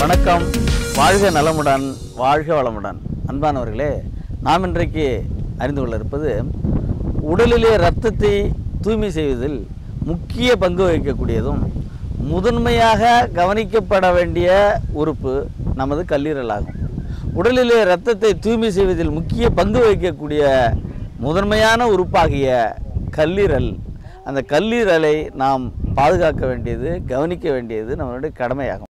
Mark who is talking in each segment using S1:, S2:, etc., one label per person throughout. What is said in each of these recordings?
S1: வணக்கம். வாழ்க நலமுடன் வாழ்க வளமுடன். அன்பானவர்களே நாம் இன்றைக்கு அறிந்து கொள்ள இருப்பது உடலிலே இரத்தத்தை தூய்மை செய்வதில் முக்கிய பங்கு வகிக்கக்கூடியதும் முதன்மையாக கவனிக்கப்பட வேண்டிய உறுப்பு நமது கல்லீரல் ஆகும் உடலிலே இரத்தத்தை தூய்மை செய்வதில் முக்கிய பங்கு வகிக்கக்கூடிய முதன்மையான உறுப்பாகிய கல்லீரல் அந்த கல்லீரலை நாம் பாதுகாக்க வேண்டியது கவனிக்க வேண்டியது நம்மளுடைய கடமையாகும்.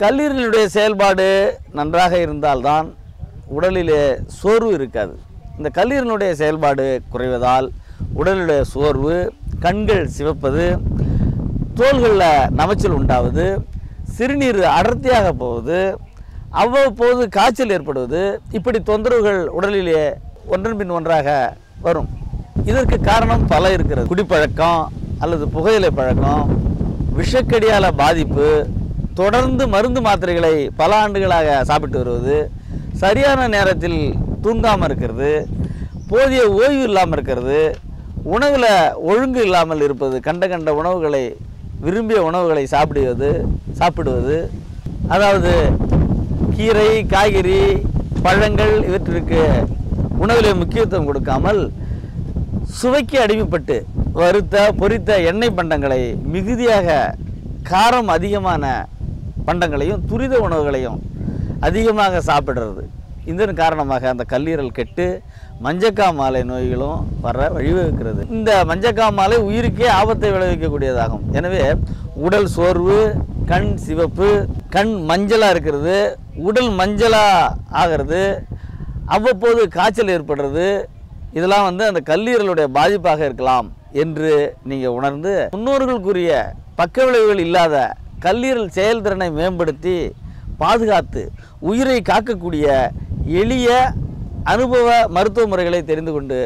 S1: கல்லீரலுடைய செயல்பாடு நன்றாக இருந்தால்தான் உடலிலே சோர்வு இருக்காது. இந்த கல்லீரலுடைய செயல்பாடு குறைவதால் உடலுடைய சோர்வு கண்கள் சிவப்பது தோள்களில் நமைச்சல் உண்டாவது சிறுநீர் அடர்த்தியாக போவது அவ்வப்போது காய்ச்சல் ஏற்படுவது இப்படி தொந்தரவுகள் உடலிலே ஒன்றன் பின் ஒன்றாக வரும். இதற்கு காரணம் பல இருக்கிறது. குடிப்பழக்கம் அல்லது புகையிலை பழக்கம் விஷக்கடியால் பாதிப்பு தொடர்ந்து மருந்து மாத்திரைகளை பல ஆண்டுகளாக சாப்பிட்டு வருவது சரியான நேரத்தில் தூங்காமல் இருக்கிறது போதிய ஓய்வு இல்லாமல் இருக்கிறது உணவில் ஒழுங்கு இல்லாமல் இருப்பது கண்ட கண்ட உணவுகளை விரும்பிய உணவுகளை சாப்பிடுவது சாப்பிடுவது அதாவது கீரை காய்கறி பழங்கள் இவற்றிற்கு உணவில் முக்கியத்துவம் கொடுக்காமல் சுவைக்கு அடிமைப்பட்டு வறுத்த பொரித்த எண்ணெய் பண்டங்களை மிகுதியாக காரம் அதிகமான பண்டங்களையும் துரித உணவுகளையும் அதிகமாக சாப்பிடுறது. இதன் காரணமாக அந்த கல்லீரல் கெட்டு மஞ்சக்கா மாலை நோய்களும் வர வழிவகுக்கிறது. இந்த மஞ்சக்கா மாலை உயிருக்கே ஆபத்தை விளைவிக்கக்கூடியதாகும். எனவே உடல் சோர்வு கண் சிவப்பு கண் மஞ்சளாக இருக்கிறது உடல் மஞ்சளாக ஆகிறது அவ்வப்போது காய்ச்சல் ஏற்படுறது இதெல்லாம் வந்து அந்த கல்லீரலுடைய பாதிப்பாக இருக்கலாம் என்று நீங்கள் உணர்ந்து முன்னோர்களுக்குரிய பக்க விளைவுகள் இல்லாத கல்லீரல் செயல்திறனை மேம்படுத்தி பாதுகாத்து உயிரை காக்கக்கூடிய எளிய அனுபவ மருத்துவ முறைகளை தெரிந்து கொண்டு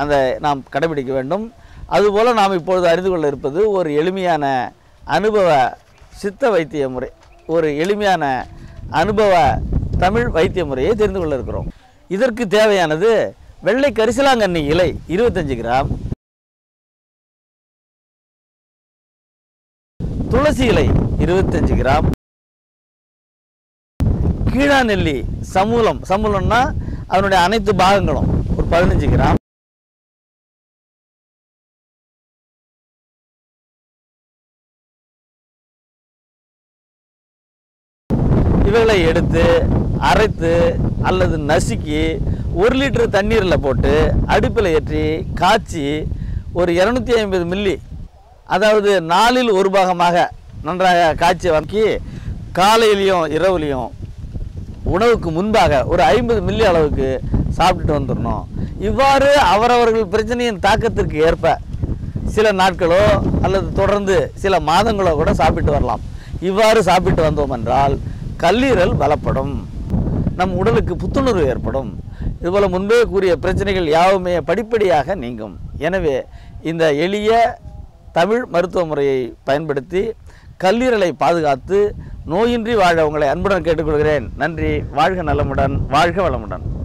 S1: அந்த நாம் கடைபிடிக்க வேண்டும். அதுபோல் நாம் இப்பொழுது அறிந்து கொள்ள இருப்பது ஒரு எளிமையான அனுபவ சித்த வைத்திய முறை ஒரு எளிமையான அனுபவ தமிழ் வைத்திய முறையை தெரிந்து கொள்ள இருக்கிறோம். இதற்கு தேவையானது வெள்ளை கரிசலாங்கண்ணி இலை இருபத்தஞ்சு கிராம் துளசி இலை இருபத்தஞ்சு கிராம். கீழா நெல்லி சமூலம். சமூலம்னா அதனுடைய அனைத்து பாகங்களும் ஒரு பதினஞ்சு கிராம். இவைகளை எடுத்து அரைத்து அல்லது நசுக்கி ஒரு லிட்டர் தண்ணீரில் போட்டு அடுப்பில் ஏற்றி காய்ச்சி ஒரு இரநூத்தி ஐம்பது மில்லி அதாவது நாளில் ஒரு பாகமாக நன்றாக காய்ச்சி வாங்கி காலையிலையும் இரவுலையும் உணவுக்கு முன்பாக ஒரு ஐம்பது மில்லி அளவுக்கு சாப்பிட்டுட்டு வந்துடணும். இவ்வாறு அவரவர்கள் பிரச்சனையின் தாக்கத்திற்கு ஏற்ப சில நாட்களோ அல்லது தொடர்ந்து சில மாதங்களோ கூட சாப்பிட்டு வரலாம். இவ்வாறு சாப்பிட்டு வந்தோம் என்றால் கல்லீரல் பலப்படும். நம் உடலுக்கு புத்துணர்வு ஏற்படும். இதுபோல் முன்பே கூறிய பிரச்சனைகள் யாவுமே படிப்படியாக நீங்கும். எனவே இந்த எளிய தமிழ் மருத்துவ முறையை பயன்படுத்தி கல்லீரலை பாதுகாத்து நோயின்றி வாழ உங்களை அன்புடன் கேட்டுக்கொள்கிறேன். நன்றி. வாழ்க நலமுடன். வாழ்க வளமுடன்.